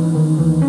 Ooh.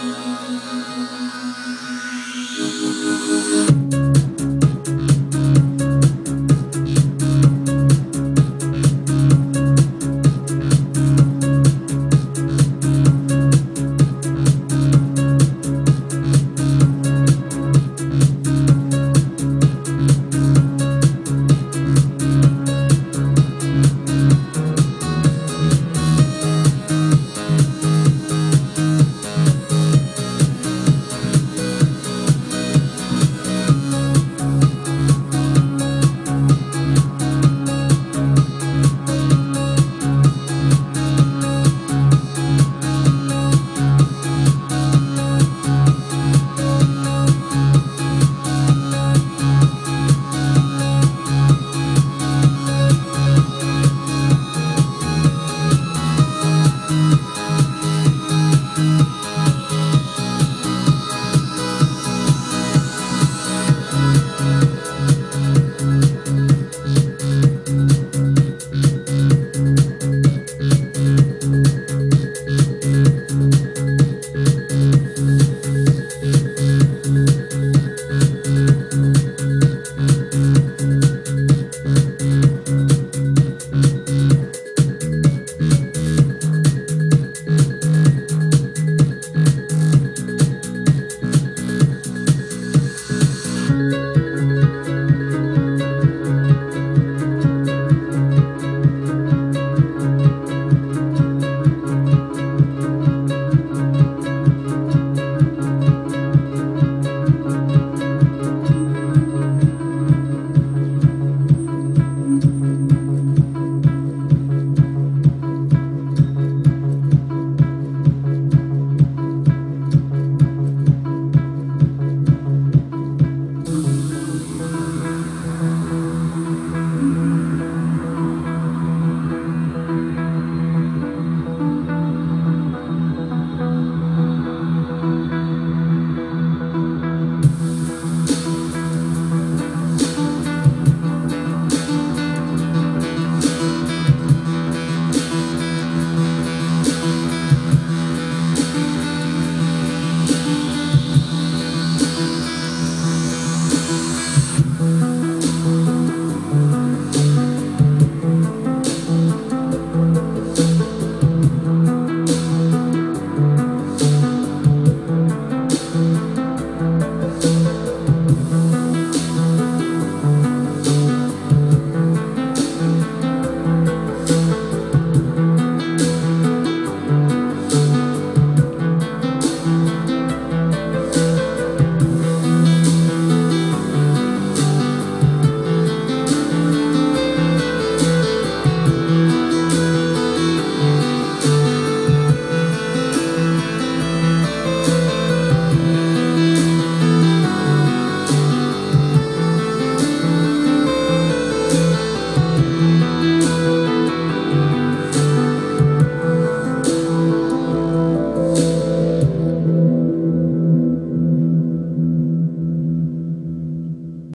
Thank you.